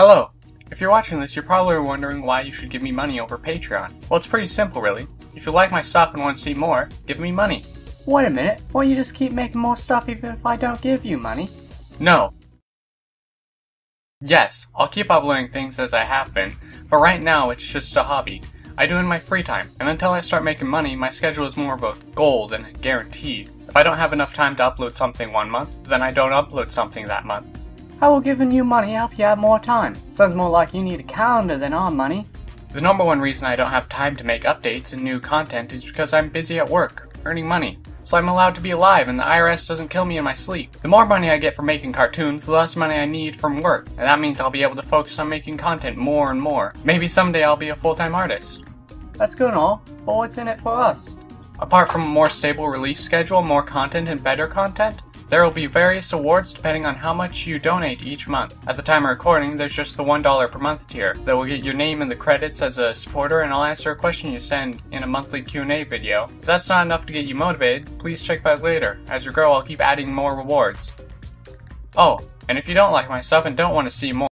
Hello. If you're watching this, you're probably wondering why you should give me money over Patreon. Well, it's pretty simple, really. If you like my stuff and want to see more, give me money. Wait a minute, why you just keep making more stuff even if I don't give you money? No. Yes, I'll keep uploading things as I have been, but right now it's just a hobby. I do in my free time, and until I start making money, my schedule is more of a goal than a guarantee. If I don't have enough time to upload something one month, then I don't upload something that month. How will giving you money help you have more time? Sounds more like you need a calendar than our money. The number one reason I don't have time to make updates and new content is because I'm busy at work, earning money. So I'm allowed to be alive and the IRS doesn't kill me in my sleep. The more money I get from making cartoons, the less money I need from work, and that means I'll be able to focus on making content more and more. Maybe someday I'll be a full-time artist. That's good and all, but what's in it for us? Apart from a more stable release schedule, more content, and better content, there will be various awards depending on how much you donate each month. At the time of recording, there's just the $1 per month tier that will get your name in the credits as a supporter and I'll answer a question you send in a monthly Q&A video. If that's not enough to get you motivated, please check back later. As you grow, I'll keep adding more rewards. Oh, and if you don't like my stuff and don't want to see more,